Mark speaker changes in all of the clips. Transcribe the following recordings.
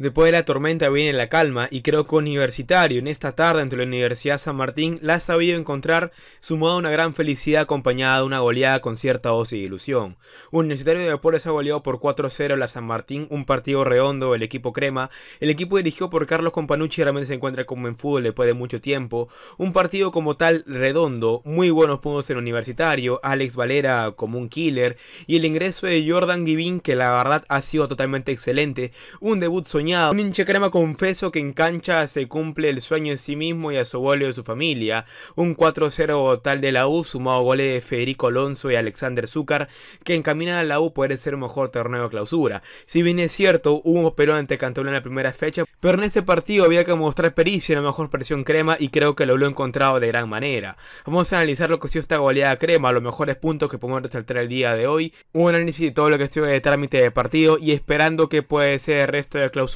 Speaker 1: Después de la tormenta viene la calma y creo que Universitario en esta tarde entre la Universidad San Martín la ha sabido encontrar sumado a una gran felicidad acompañada de una goleada con cierta dosis de ilusión. Universitario de Deportes ha goleado por 4-0 la San Martín, un partido redondo el equipo crema. El equipo dirigido por Carlos Companucci realmente se encuentra como en fútbol después de mucho tiempo. Un partido como tal redondo, muy buenos puntos en Universitario, Alex Valera como un killer y el ingreso de Jordan Givin que la verdad ha sido totalmente excelente. Un debut soñado un hincha crema confeso que en cancha se cumple el sueño en sí mismo y a su gol de su familia. Un 4-0 tal de la U, sumado goles de Federico Alonso y Alexander Zúcar, que encamina a la U puede ser un mejor torneo de clausura. Si bien es cierto, hubo Perón ante Cantolón en la primera fecha, pero en este partido había que mostrar pericia en la mejor presión crema y creo que lo he encontrado de gran manera. Vamos a analizar lo que ha sido esta goleada crema, los mejores puntos que podemos resaltar el día de hoy, un análisis de todo lo que estuvo de trámite de partido y esperando que puede ser el resto de clausura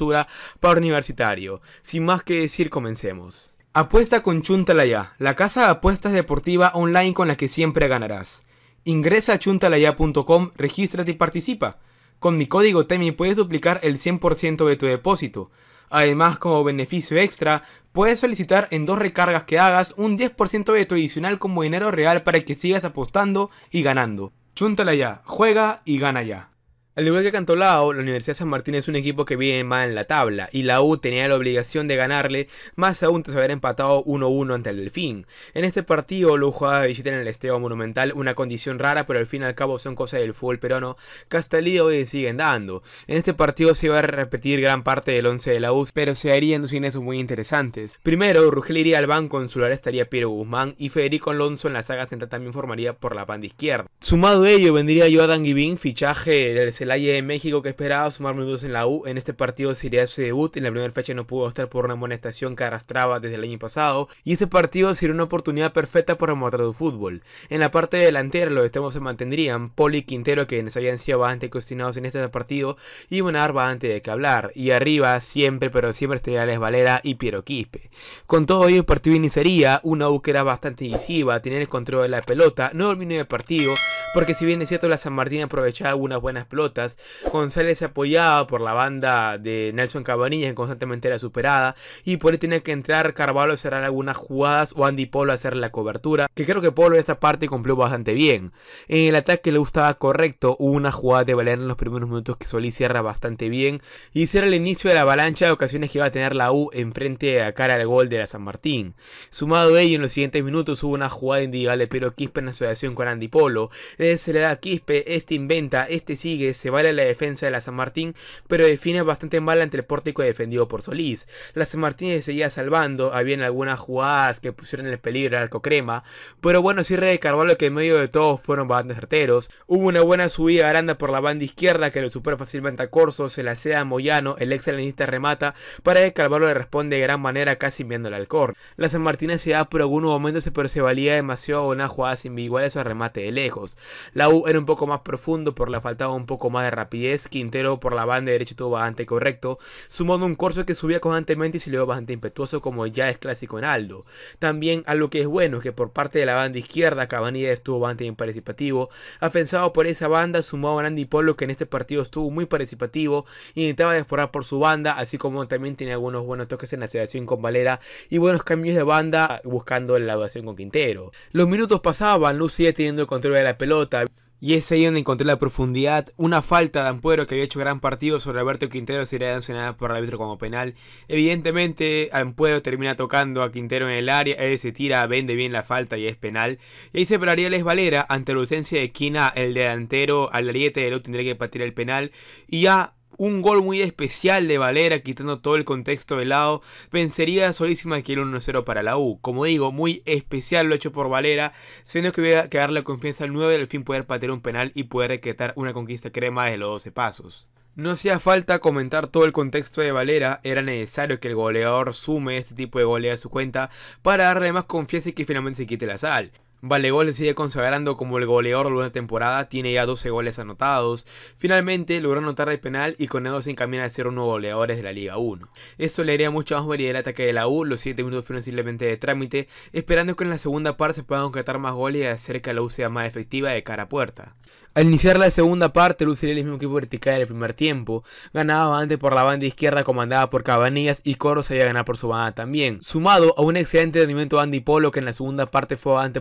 Speaker 1: para universitario. Sin más que decir, comencemos. Apuesta con Chuntalaya, la casa de apuestas deportiva online con la que siempre ganarás. Ingresa a chuntalaya.com, regístrate y participa. Con mi código TEMI puedes duplicar el 100% de tu depósito. Además, como beneficio extra, puedes solicitar en dos recargas que hagas un 10% de tu adicional como dinero real para que sigas apostando y ganando. Chuntalaya, juega y gana ya. Al igual que Cantolao, la Universidad de San Martín es un equipo que viene mal en la tabla y la U tenía la obligación de ganarle, más aún tras haber empatado 1-1 ante el Delfín. En este partido, lo jugaba de visita en el Esteo Monumental, una condición rara, pero al fin y al cabo son cosas del fútbol peruano que hoy siguen dando. En este partido se iba a repetir gran parte del 11 de la U, pero se harían dos ingresos muy interesantes. Primero, Rugel iría al banco, en su lugar estaría Piero Guzmán y Federico Alonso en la saga central también formaría por la banda izquierda. Sumado a ello, vendría Jordan Givin, fichaje del Celaya de México que esperaba sumar minutos en la U. En este partido sería su debut. En la primera fecha no pudo estar por una amonestación que arrastraba desde el año pasado. Y este partido sería una oportunidad perfecta para remontar su fútbol. En la parte delantera los extremos se mantendrían. Poli y Quintero, que nos habían sido bastante cuestionados en este partido, y arma antes de que hablar. Y arriba, siempre, pero siempre estaría Les Valera y Piero Quispe. Con todo ello, el partido iniciaría. Una U que era bastante decisiva, tener el control de la pelota, no dominio del partido porque si bien es cierto la San Martín aprovechaba algunas buenas pelotas, González se apoyaba por la banda de Nelson Cabanillas que constantemente era superada y por ahí tenía que entrar Carvalho a cerrar algunas jugadas o Andy Polo a hacer la cobertura, que creo que Polo en esta parte cumplió bastante bien. En el ataque le gustaba correcto, hubo una jugada de Valera en los primeros minutos que Solís cierra bastante bien y era el inicio de la avalancha de ocasiones que iba a tener la U enfrente a cara al gol de la San Martín. Sumado a ello, en los siguientes minutos hubo una jugada individual de Pero Quispe en asociación con Andy Polo, se le da Quispe, este inventa, este sigue, se vale la defensa de la San Martín, pero define bastante mal ante el pórtico defendido por Solís. La San Martín seguía salvando, habían algunas jugadas que pusieron en peligro al arco crema, pero bueno, cierre de Carvalho que en medio de todo fueron bastante certeros. Hubo una buena subida Aranda por la banda izquierda que lo supera fácilmente a Corso, se la ceda a Moyano, el excelenista remata, para que Carvalho le responde de gran manera casi enviándole al cor. La San Martín se da por algunos momentos pero se valía demasiado una jugada individuales o remate de lejos. La U era un poco más profundo, por la faltaba un poco más de rapidez. Quintero por la banda derecha estuvo bastante correcto, sumando un corso que subía constantemente y se le dio bastante impetuoso como ya es clásico en Aldo. También algo que es bueno, que por parte de la banda izquierda Cabanilla estuvo bastante participativo. Afensado por esa banda, sumado a Andy Polo que en este partido estuvo muy participativo, intentaba desforar por su banda, así como también tiene algunos buenos toques en la asociación con Valera y buenos cambios de banda buscando la duración con Quintero. Los minutos pasaban, sigue teniendo el control de la pelota. Y es ahí donde encontré la profundidad, una falta de Ampuero que había hecho gran partido sobre Alberto Quintero sería sancionada por el árbitro como penal. Evidentemente Ampuero termina tocando a Quintero en el área, él se tira, vende bien la falta y es penal. Y ahí se pararía Les Valera ante la ausencia de Quina, el delantero al ariete de lo tendría que patir el penal. Y ya un gol muy especial de Valera, quitando todo el contexto de lado, vencería a Solísima que era 1-0 para la U. Como digo, muy especial lo hecho por Valera, siendo que voy a darle confianza al 9 al fin poder patear un penal y poder decretar una conquista crema de los 12 pasos. No hacía falta comentar todo el contexto de Valera, era necesario que el goleador sume este tipo de goles a su cuenta para darle más confianza y que finalmente se quite la sal. Valegol sigue consagrando como el goleador de una temporada, tiene ya 12 goles anotados. Finalmente logró anotar el penal y con eso se encamina a ser uno de goleadores de la Liga 1. Esto le haría mucho más variedad al ataque de la U, los 7 minutos fueron simplemente de trámite, esperando que en la segunda parte se puedan concretar más goles y hacer que la U sea más efectiva de cara a puerta. Al iniciar la segunda parte, Luz sería el mismo equipo vertical del primer tiempo. Ganaba antes por la banda izquierda comandada por Cabanillas y Coro se iba a ganar por su banda también. Sumado a un excelente rendimiento de Andy Polo que en la segunda parte fue bastante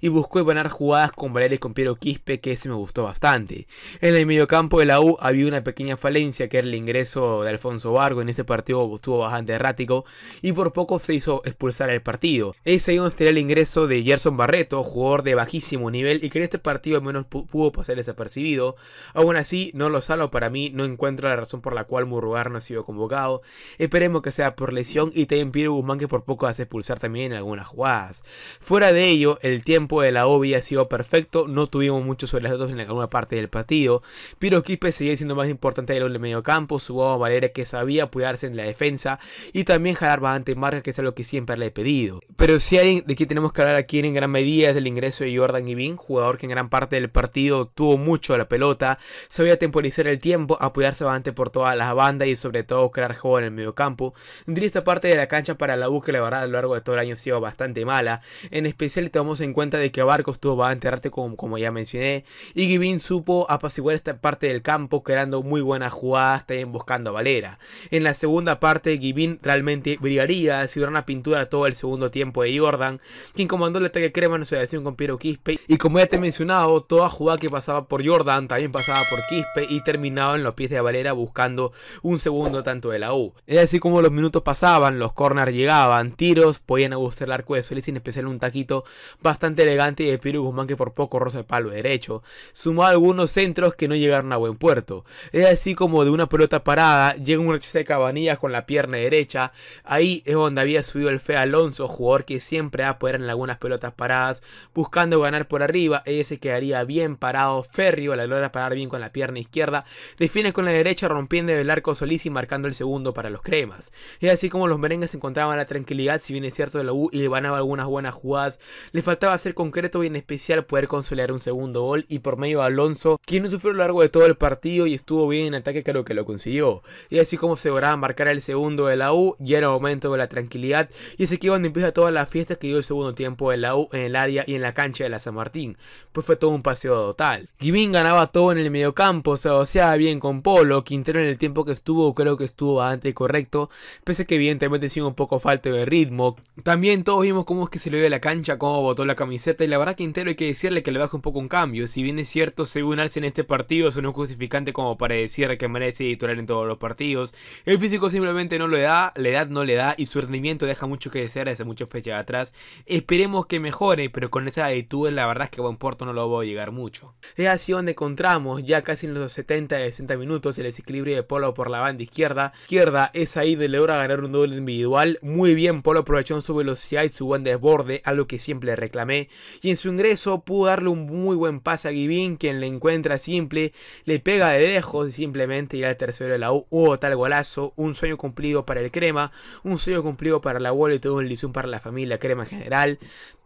Speaker 1: y buscó ganar jugadas con Valeria y con Piero Quispe que ese me gustó bastante. En el mediocampo de la U había una pequeña falencia que era el ingreso de Alfonso Vargo. En ese partido estuvo bastante errático y por poco se hizo expulsar el partido. Ese ahí donde el ingreso de Gerson Barreto, jugador de bajísimo nivel y que en este partido al menos pudo pasar desapercibido. Aún así, no lo salvo para mí, no encuentro la razón por la cual Murrugar no ha sido convocado. Esperemos que sea por lesión y también Piero Guzmán que por poco hace expulsar también en algunas jugadas. Fuera de ello, el tiempo de la OBI ha sido perfecto, no tuvimos muchos las en alguna parte del partido. Piero Quispe seguía siendo más importante del de medio campo, su Valera que sabía apoyarse en la defensa y también jalar bastante marca que es algo que siempre le he pedido. Pero si alguien de quien tenemos que hablar aquí en gran medida es el ingreso de Jordan Ibin, jugador que en gran parte del partido tuvo mucho la pelota, sabía temporizar el tiempo, apoyarse bastante por todas las bandas y sobre todo crear juego en el medio campo. esta parte de la cancha para la U que la verdad a lo largo de todo el año ha sido bastante mala. En especial tomamos en cuenta de que Barcos tuvo bastante arte como, como ya mencioné y Givin supo apaciguar esta parte del campo creando muy buenas jugadas también buscando a Valera. En la segunda parte Givin realmente brillaría, si una pintura todo el segundo tiempo de Jordan, quien comandó el ataque crema en asociación con Piero Quispe y como ya te he mencionado, toda jugada que pasaba por Jordan también pasaba por Quispe y terminaba en los pies de Valera buscando un segundo tanto de la U. Es así como los minutos pasaban, los corners llegaban, tiros, podían gustar el arco de Suárez, sin especial un taquito bastante elegante de Piero Guzmán que por poco roza el palo derecho, sumó algunos centros que no llegaron a buen puerto. Es así como de una pelota parada llega un rechazo de Cabanillas con la pierna derecha, ahí es donde había subido el Fe Alonso, jugador que siempre va a poder en algunas pelotas paradas, buscando ganar por arriba, ella se quedaría bien parado, Ferrio la logra parar bien con la pierna izquierda, define con la derecha rompiendo el arco Solís y marcando el segundo para los cremas. Es así como los merengues encontraban la tranquilidad, si bien es cierto de la U y le ganaba algunas buenas jugadas, le faltaba ser concreto y en especial poder consolidar un segundo gol y por medio de Alonso, quien no sufrió a lo largo de todo el partido y estuvo bien en ataque, creo que lo consiguió. Y así como se lograba marcar el segundo de la U, ya era momento de la tranquilidad y es aquí donde empieza toda la fiesta que dio el segundo tiempo en la U, en el área y en la cancha de la San Martín, pues fue todo un paseo total. Givín ganaba todo en el mediocampo, se asociaba bien con Polo, Quintero en el tiempo que estuvo creo que estuvo bastante correcto, pese a que evidentemente sigue un poco falta de ritmo. También todos vimos cómo es que se le ve la cancha, cómo botó la camiseta y la verdad Quintero hay que decirle que le baja un poco un cambio, si bien es cierto según Alce en este partido, es justificante como para decir que merece titular en todos los partidos, el físico simplemente no le da, la edad no le da y su rendimiento deja mucho que desear desde muchas fechas atrás. Esperemos que mejore, pero con esa actitud la verdad es que a buen puerto no lo voy a llegar mucho. Es así donde encontramos ya casi en los 70-60 minutos el desequilibrio de Polo por la banda izquierda. Izquierda es ahí de logra ganar un doble individual. Muy bien, Polo aprovechó su velocidad y su buen desborde, algo que siempre reclamé. Y en su ingreso pudo darle un muy buen pase a Givín, quien le encuentra simple, le pega de lejos y simplemente y al tercero de la U. Hubo tal golazo, un sueño cumplido para el Crema, un sueño cumplido para la abuela y todo un liceo para la familia Crema en general.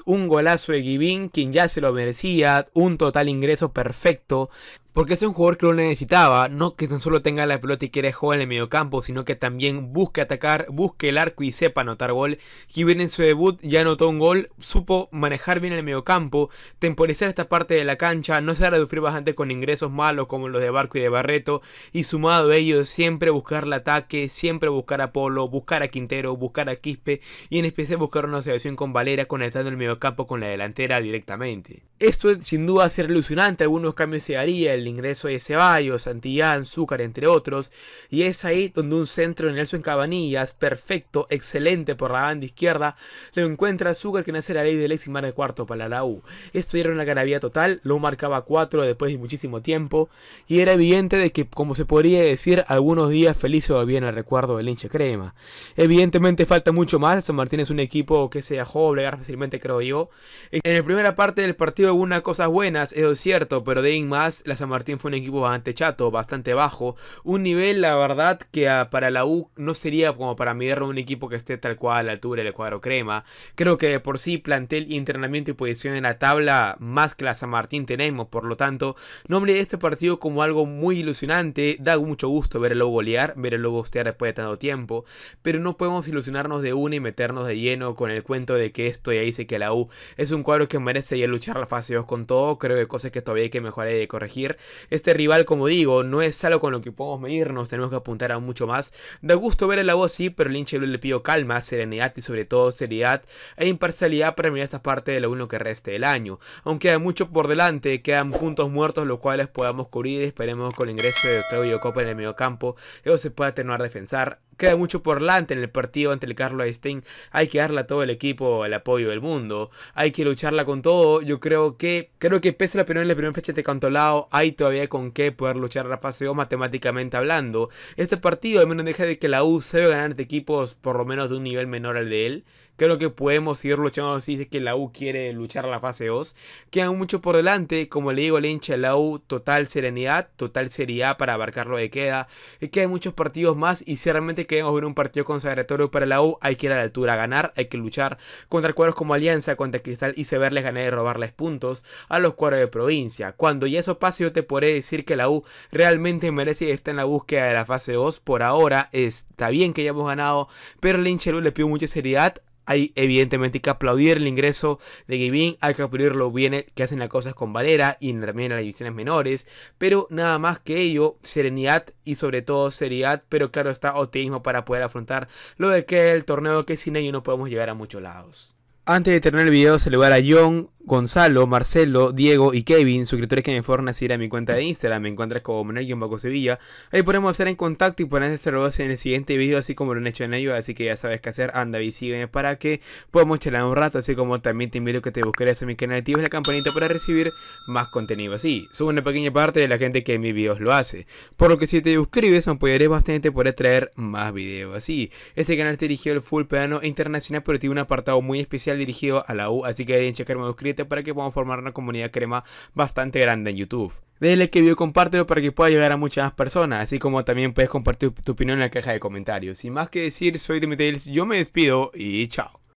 Speaker 1: Un golazo de Givín, quien ya se lo merecía, un total ingreso perfecto. Porque es un jugador que lo necesitaba, no que tan solo tenga la pelota y quiere jugar en el mediocampo, sino que también busque atacar, busque el arco y sepa anotar gol. Givín en su debut ya anotó un gol, supo manejar bien el mediocampo, temporizar esta parte de la cancha, no se ha sufrir bastante con ingresos malos como los de Barco y de Barreto, y sumado a ello siempre buscar el ataque, siempre buscar a Polo, buscar a Quintero, buscar a Quispe y en especial buscar una asociación con Valera conectando el mediocampo con la delantera directamente. Esto sin duda ser ilusionante, algunos cambios se haría, el ingreso de Ceballos, Santillán, Zúcar, entre otros, y es ahí donde un centro de Nelson Cabanillas, perfecto, excelente por la banda izquierda, lo encuentra Zúcar que nace la ley del ex y de cuarto para la U. Esto era una garabía total, lo marcaba 4 después de muchísimo tiempo, y era evidente de que, como se podría decir, algunos días felices volvían al recuerdo del hincha crema. Evidentemente falta mucho más, San Martín es un equipo que se dejó obligar fácilmente, creo yo. En la primera parte del partido hubo unas cosas buenas, eso es cierto, pero de ahí más, la San Martín fue un equipo bastante chato, bastante bajo. Un nivel, la verdad, que ah, para la U no sería como para medir un equipo que esté tal cual a la altura del cuadro crema. Creo que por sí plantel, entrenamiento y posición en la tabla más que la San Martín tenemos. Por lo tanto, nombre de este partido como algo muy ilusionante. Da mucho gusto ver el logo golear, ver el hostear después de tanto tiempo. Pero no podemos ilusionarnos de una y meternos de lleno con el cuento de que esto ya dice que la U es un cuadro que merece ya luchar la fase 2 con todo. Creo que cosas que todavía hay que mejorar y corregir. Este rival, como digo, no es algo con lo que podemos medirnos. Tenemos que apuntar a mucho más. Da gusto ver el la U sí, pero el hincha le pido calma, serenidad y sobre todo seriedad e imparcialidad para mirar esta parte de lo uno que reste del año. Aunque hay mucho por delante, quedan puntos muertos los cuales podamos cubrir. Esperemos con el ingreso de Claudio Copa en el medio campo, eso se pueda atenuar defensar queda mucho por delante en el partido ante el Carlos Stein. Hay que darle a todo el equipo el apoyo del mundo. Hay que lucharla con todo. Yo creo que creo que pese a la primera, la primera fecha de Cantolao, hay todavía con qué poder luchar la fase 2 matemáticamente hablando. Este partido al menos deja de que la U se debe ganar de equipos por lo menos de un nivel menor al de él. Creo que podemos seguir luchando si es que la U quiere luchar la fase 2. Quedan mucho por delante. Como le digo al hincha, la U total serenidad, total seriedad para abarcar lo que queda. Quedan muchos partidos más y si realmente queremos ver un partido consagratorio para la U, hay que ir a la altura a ganar. Hay que luchar contra cuadros como Alianza, contra Cristal y saberles ganar y robarles puntos a los cuadros de provincia. Cuando ya eso pase, yo te podré decir que la U realmente merece estar en la búsqueda de la fase 2. Por ahora está bien que hayamos ganado, pero el hincha le pido mucha seriedad hay evidentemente que aplaudir el ingreso de Gavin, hay que aplaudir lo bien que hacen las cosas con Valera y también en las divisiones menores, pero nada más que ello, serenidad y sobre todo seriedad, pero claro está optimismo para poder afrontar lo de que el torneo que sin ello no podemos llegar a muchos lados. Antes de terminar el video, saludar a John, Gonzalo, Marcelo, Diego y Kevin, suscriptores que me fueron a seguir a mi cuenta de Instagram, me encuentras como Bajo Sevilla. Ahí podemos estar en contacto y poner saludos en el siguiente video, así como lo han hecho en ellos, así que ya sabes qué hacer, anda y para que podamos charlar un rato, así como también te invito a que te busques en mi canal activo la campanita para recibir más contenido así. Soy una pequeña parte de la gente que en mis videos lo hace, por lo que si te suscribes me apoyaré bastante por traer más videos así. Este canal te dirigió el full plano internacional, pero tiene un apartado muy especial dirigido a la U, así que deben checarme para que podamos formar una comunidad crema bastante grande en YouTube. Dale que video, compártelo para que pueda llegar a muchas más personas, así como también puedes compartir tu opinión en la caja de comentarios. Sin más que decir, soy Dimitri, yo me despido y chao.